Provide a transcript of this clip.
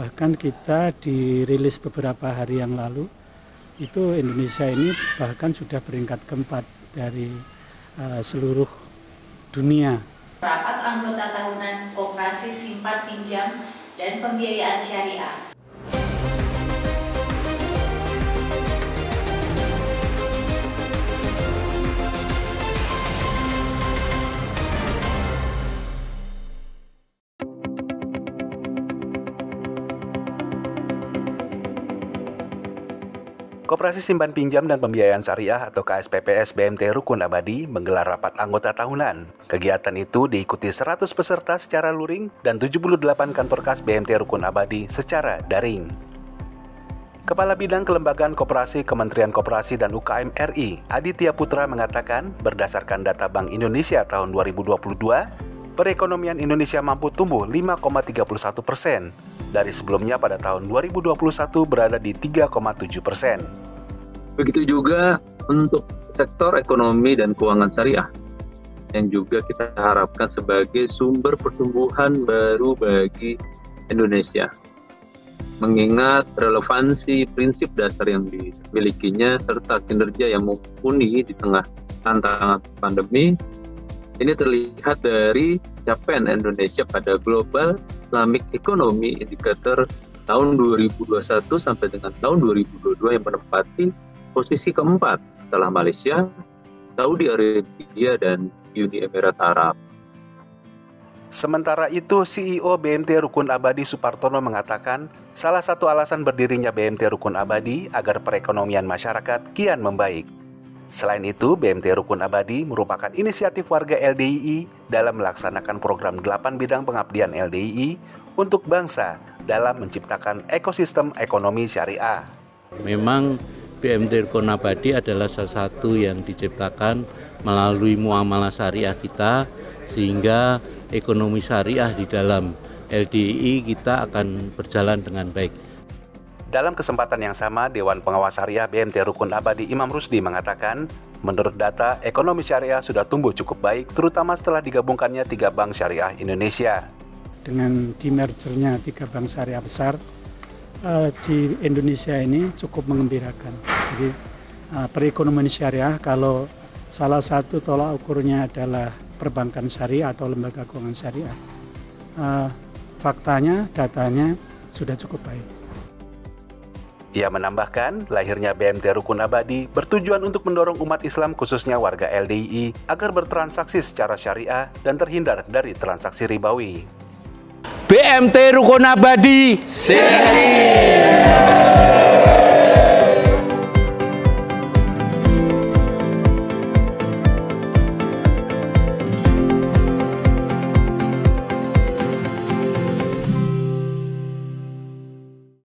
Bahkan kita dirilis beberapa hari yang lalu, itu Indonesia ini bahkan sudah peringkat keempat dari uh, seluruh dunia. Rapat anggota tahunan Koperasi Simpan Pinjam dan Pembiayaan Syariah Koperasi Simpan Pinjam dan Pembiayaan Syariah atau KSPPS BMT Rukun Abadi menggelar rapat anggota tahunan. Kegiatan itu diikuti 100 peserta secara luring dan 78 kantor kas BMT Rukun Abadi secara daring. Kepala Bidang Kelembagaan Koperasi Kementerian Koperasi dan UKM RI, Aditya Putra mengatakan, berdasarkan data Bank Indonesia tahun 2022, perekonomian Indonesia mampu tumbuh 5,31 persen dari sebelumnya pada tahun 2021 berada di 3,7 persen. Begitu juga untuk sektor ekonomi dan keuangan syariah yang juga kita harapkan sebagai sumber pertumbuhan baru bagi Indonesia. Mengingat relevansi prinsip dasar yang dimilikinya serta kinerja yang mumpuni di tengah tantangan pandemi, ini terlihat dari capaian Indonesia pada Global Islamic Economy Indicator tahun 2021 sampai dengan tahun 2022 yang menempati posisi keempat setelah Malaysia, Saudi Arabia, dan Uni Emirat Arab. Sementara itu, CEO BMT Rukun Abadi Supartono mengatakan, salah satu alasan berdirinya BMT Rukun Abadi agar perekonomian masyarakat kian membaik. Selain itu, BMT Rukun Abadi merupakan inisiatif warga LDII dalam melaksanakan program 8 bidang pengabdian LDII untuk bangsa dalam menciptakan ekosistem ekonomi syariah. Memang BMT Rukun Abadi adalah salah satu yang diciptakan melalui muamalah syariah kita sehingga ekonomi syariah di dalam LDII kita akan berjalan dengan baik. Dalam kesempatan yang sama, Dewan Pengawas Syariah BMT Rukun Abadi Imam Rusdi mengatakan, menurut data, ekonomi syariah sudah tumbuh cukup baik, terutama setelah digabungkannya tiga bank syariah Indonesia. Dengan dimergernya tiga bank syariah besar, uh, di Indonesia ini cukup mengembirakan. Jadi uh, perekonomian syariah kalau salah satu tolak ukurnya adalah perbankan syariah atau lembaga keuangan syariah, uh, faktanya, datanya sudah cukup baik. Ia menambahkan, lahirnya BMT Rukun Abadi bertujuan untuk mendorong umat Islam khususnya warga LDII agar bertransaksi secara syariah dan terhindar dari transaksi ribawi. BMT Rukun Abadi. Sekali.